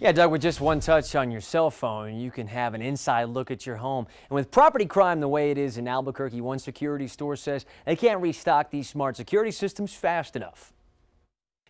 Yeah, Doug, with just one touch on your cell phone, you can have an inside look at your home. And with property crime the way it is in Albuquerque, one security store says they can't restock these smart security systems fast enough.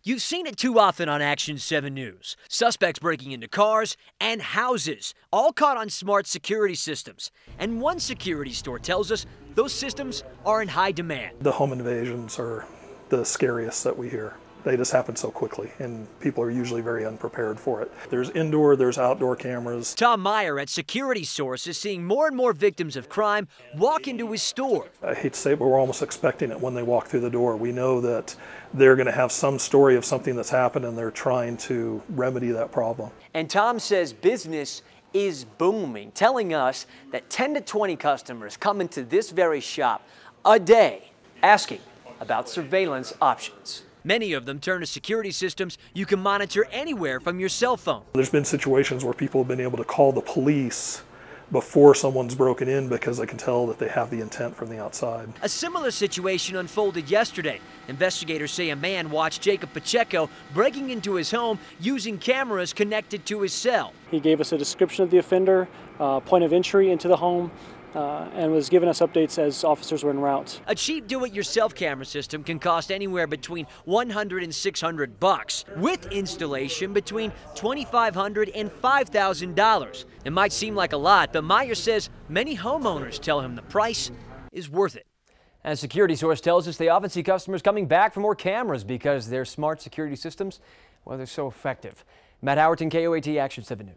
You've seen it too often on Action 7 News. Suspects breaking into cars and houses, all caught on smart security systems. And one security store tells us those systems are in high demand. The home invasions are the scariest that we hear they just happen so quickly and people are usually very unprepared for it. There's indoor, there's outdoor cameras. Tom Meyer at Security Source is seeing more and more victims of crime walk into his store. I hate to say it, but we're almost expecting it when they walk through the door. We know that they're going to have some story of something that's happened and they're trying to remedy that problem. And Tom says business is booming, telling us that 10 to 20 customers come into this very shop a day asking about surveillance options. Many of them turn to security systems you can monitor anywhere from your cell phone. There's been situations where people have been able to call the police before someone's broken in because they can tell that they have the intent from the outside. A similar situation unfolded yesterday. Investigators say a man watched Jacob Pacheco breaking into his home using cameras connected to his cell. He gave us a description of the offender, uh, point of entry into the home, uh, and was giving us updates as officers were en route. A cheap do-it-yourself camera system can cost anywhere between 100 and 600 bucks, with installation between 2,500 and 5,000 dollars. It might seem like a lot, but Meyer says many homeowners tell him the price is worth it. As security source tells us, they often see customers coming back for more cameras because their smart security systems, well, they're so effective. Matt Howerton, KOAT Action 7 News.